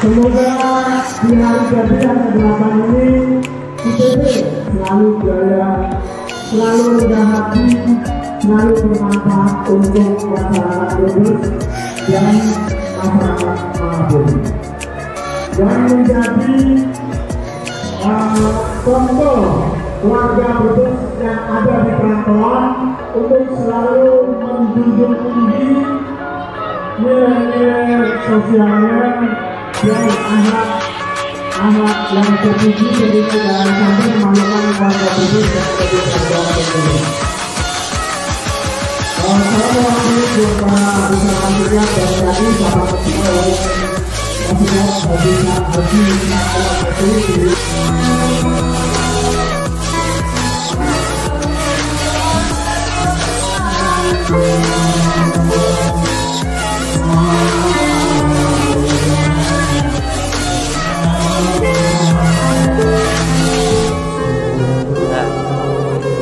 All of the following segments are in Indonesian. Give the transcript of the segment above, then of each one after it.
Semoga di hari kebijakan ke-8 ini ITB selalu jaya, selalu rendah hati, selalu bermanfaat untuk masyarakat Kudus dan masyarakat mana pun. Dan menjadi uh, contoh warga Kudus yang ada di perantauan untuk selalu menjunjung tinggi nilai-nilai sosialnya yang anak anak yang terpuji ketika jangan sampai memalukan warga kudus dan ketika tentunya. Assalamualaikum warahmatullahi wabarakatuh. Dan tadi sahabat semua maksudnya bagi bagi bagi Nah,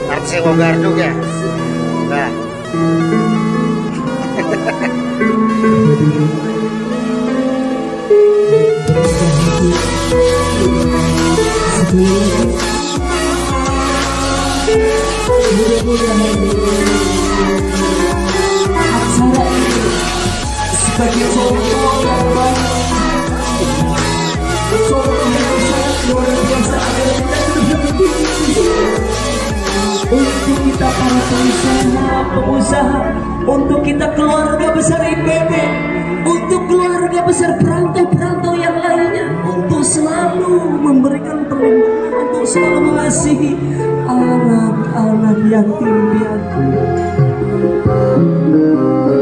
artis Wogar juga. Nah, untuk kita para pengusaha pengusaha untuk kita keluarga besar IPB untuk keluarga besar perantau-perantau yang lainnya untuk selalu memberikan perlindungan untuk selalu mengasihi anak-anak yatim piatu Thank you.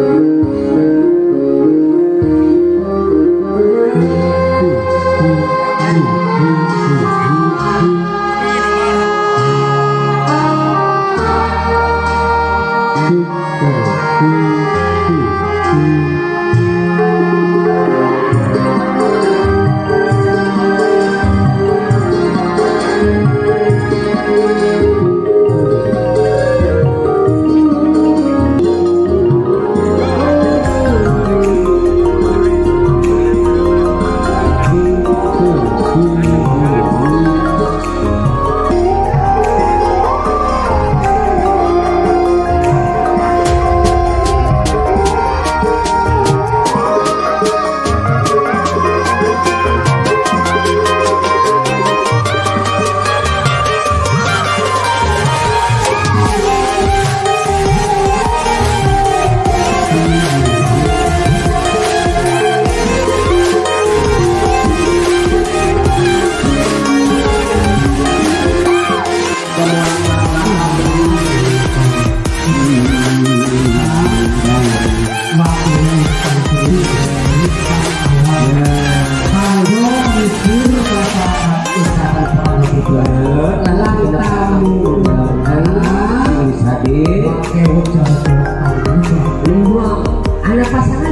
Anak pasangan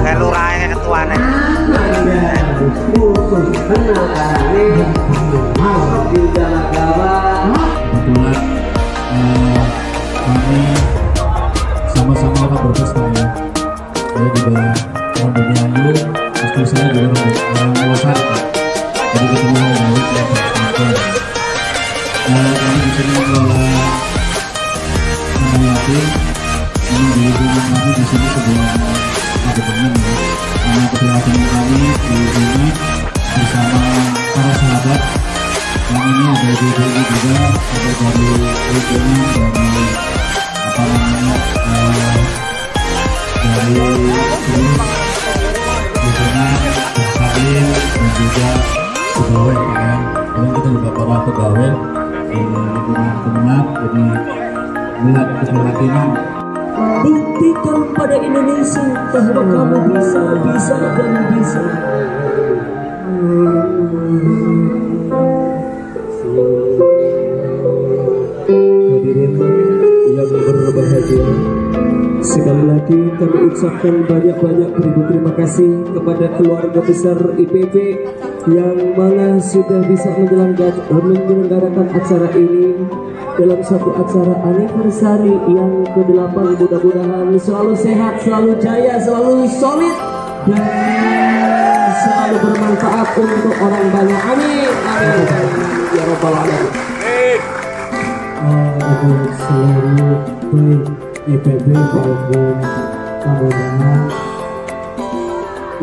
kayak lurahnya ketuanya. kebetulan kemenat jadi melihat keprihatinan Buktikan pada Indonesia bahwa kamu bisa, bisa dan bisa. Hadirin yang berbahagia, sekali lagi kami ucapkan banyak-banyak beribu terima kasih kepada keluarga besar IPB yang mana sudah bisa menyelenggarakan acara ini dalam satu acara anniversary yang ke-8 mudah-mudahan selalu sehat, selalu jaya, selalu solid dan selalu bermanfaat untuk orang banyak. Amin. Amin. Ya Rabbal Alamin. baik IPB maupun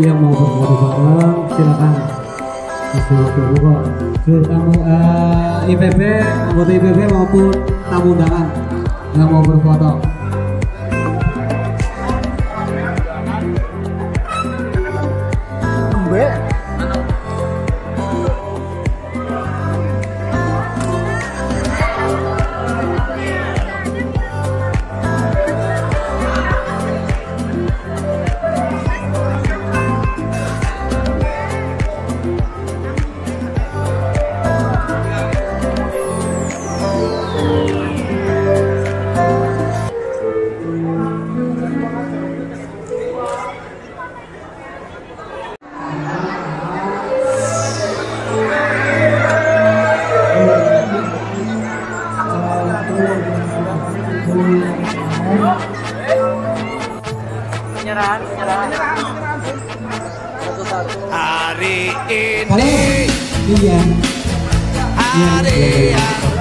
yang mau berfoto bareng silakan tamu eh, IPB anggota IPB maupun tamu undangan yang mau berfoto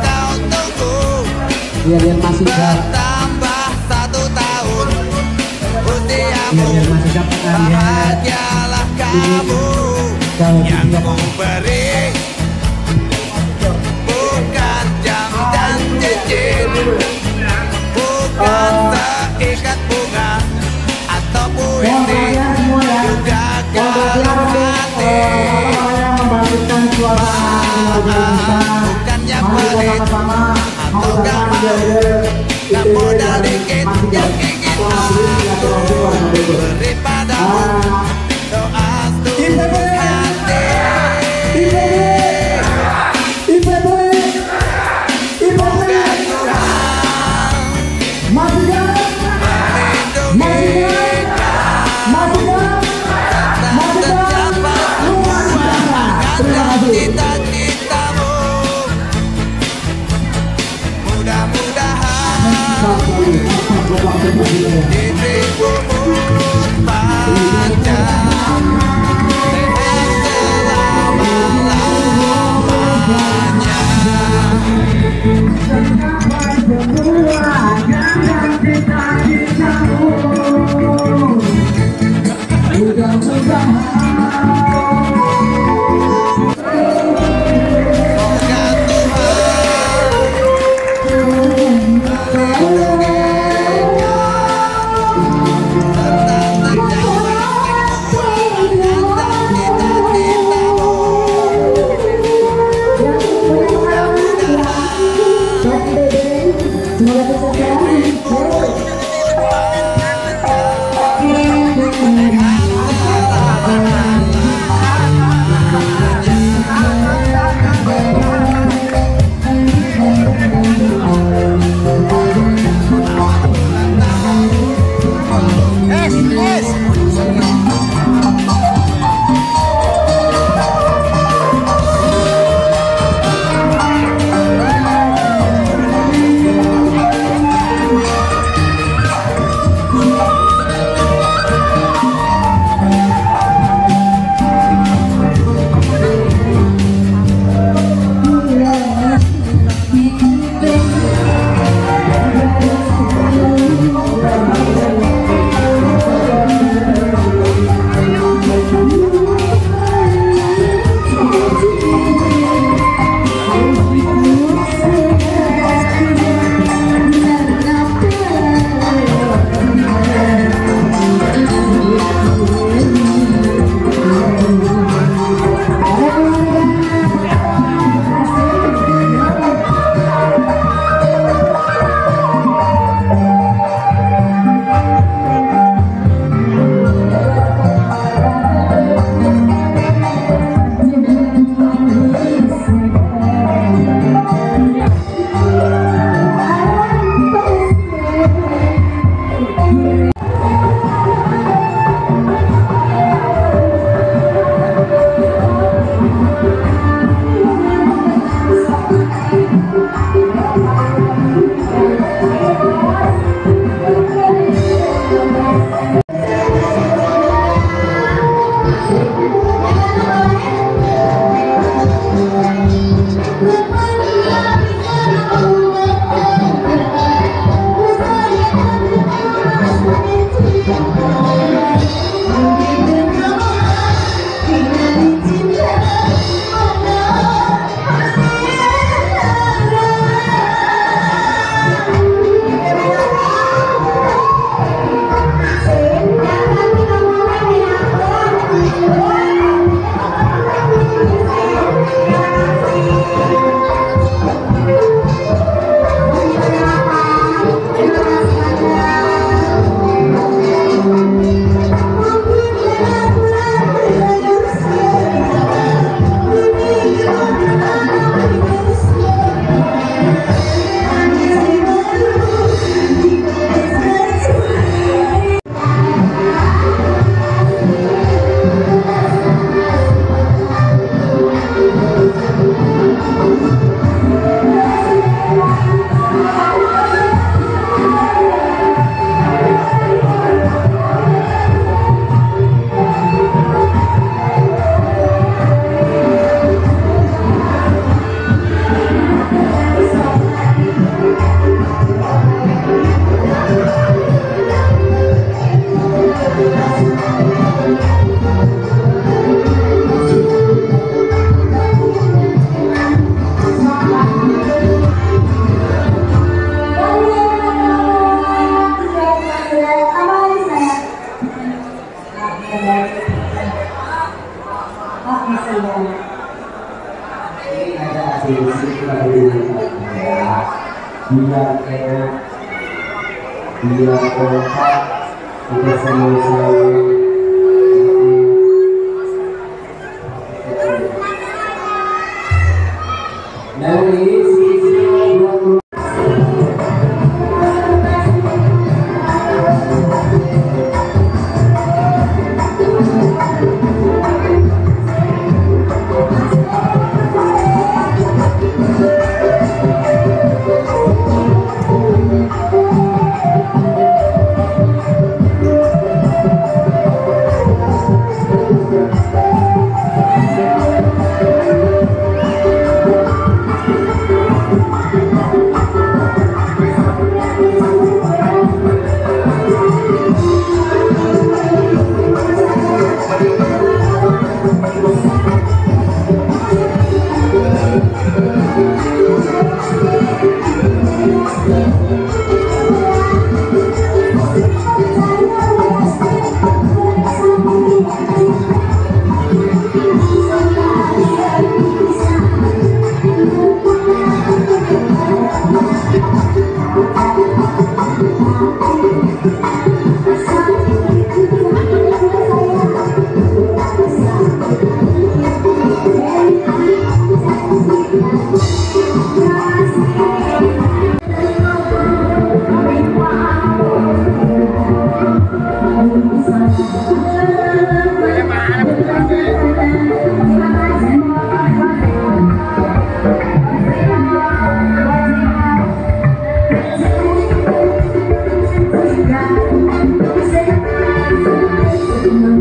kau tunggu biar biar masih gak tambah satu tahun usiamu biar bahagialah kamu yang ku beri bukan jam dan cincin. Bukan seikat bunga. Atau puisi. Ya. Juga hati suara bukan yang Mari kita pelit atau biar tak modal dikit yang ingin beri padamu doa seluruh 大小脸大差不多八分满 yes, yes.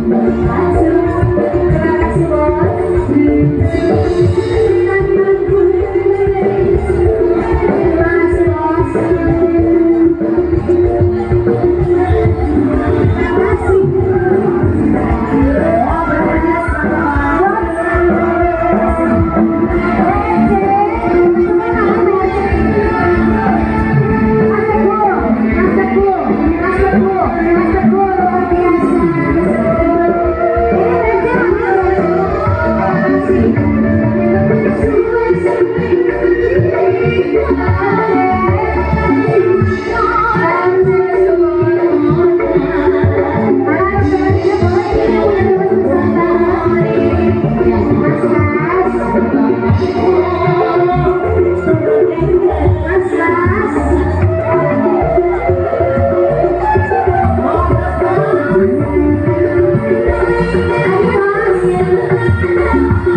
Música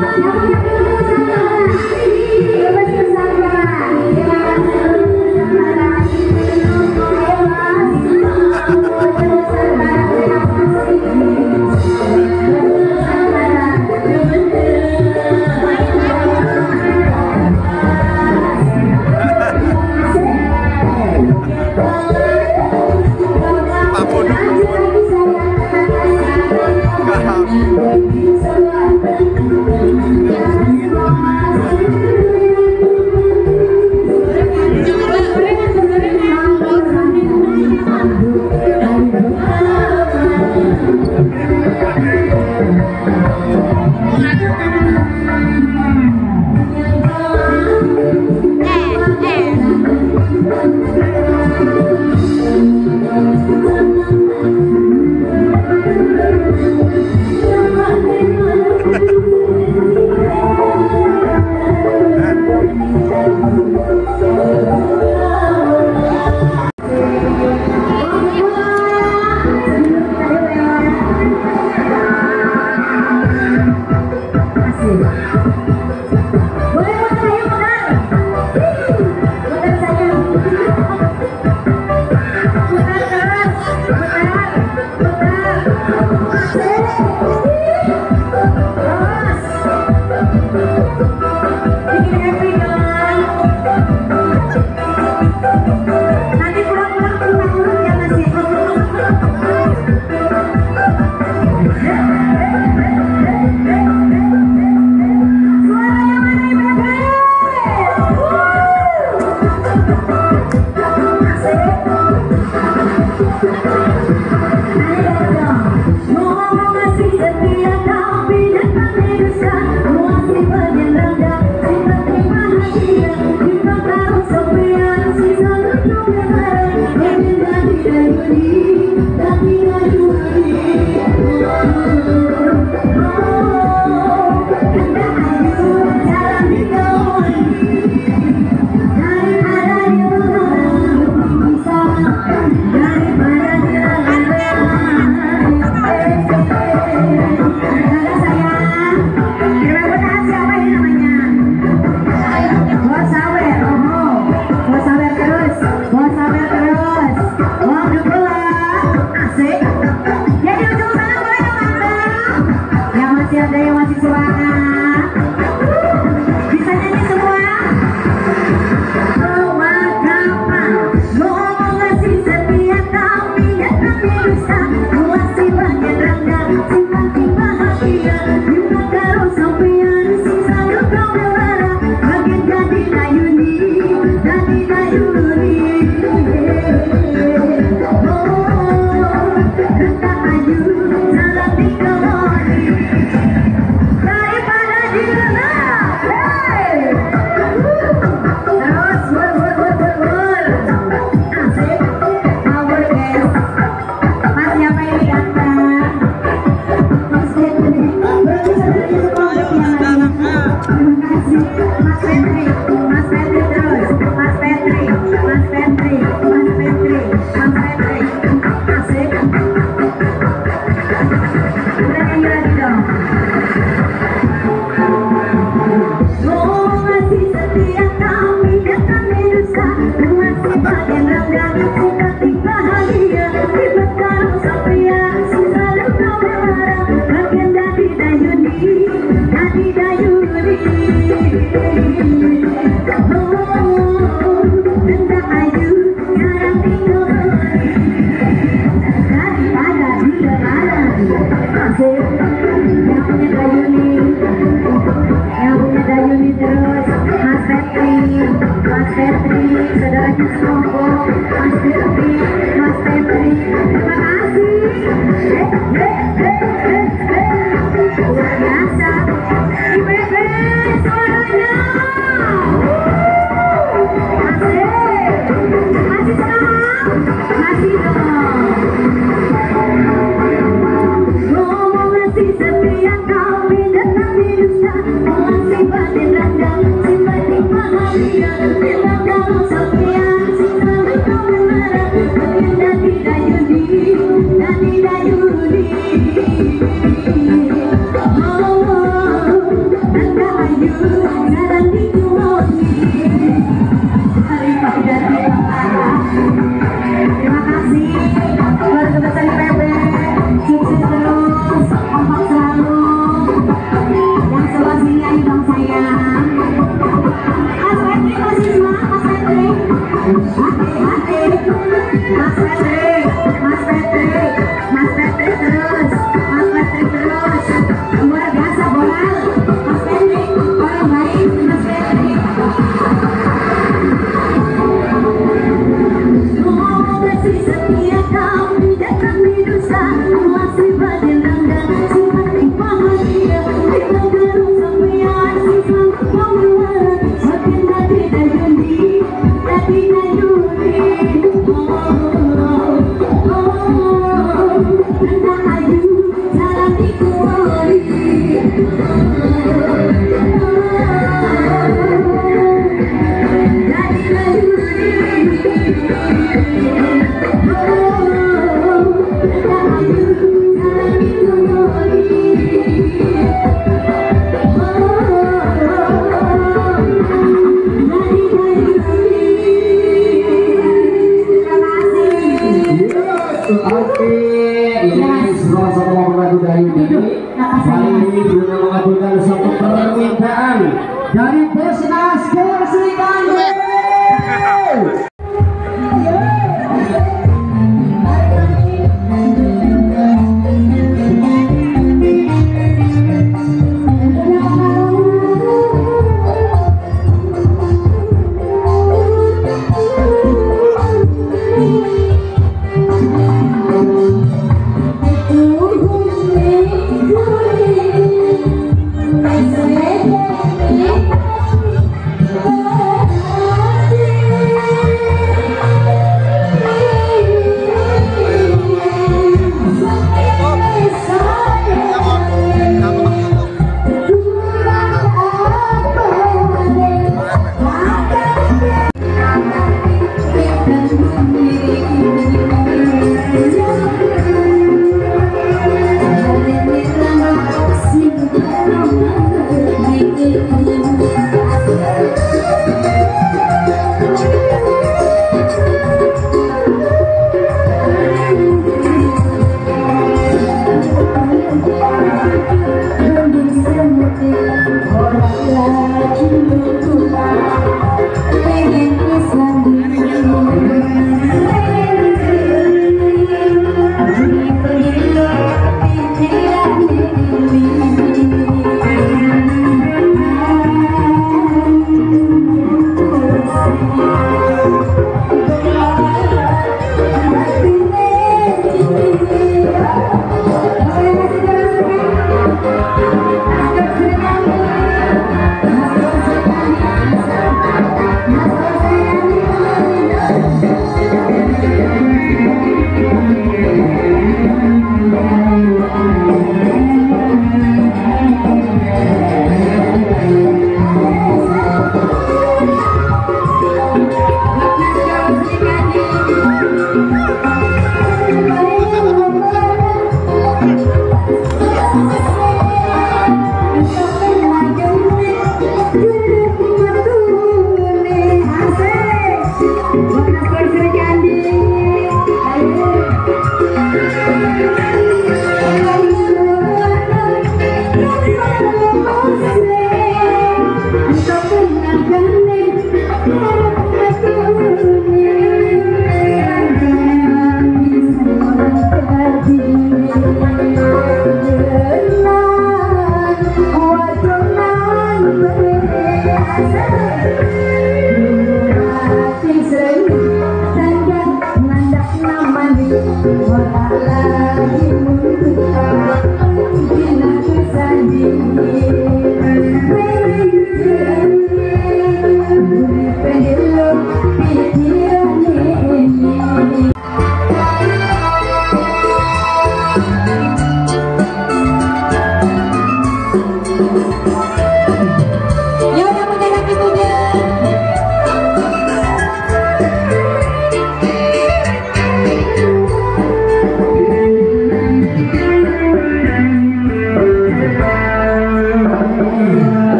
Спасибо. mim. Thank you.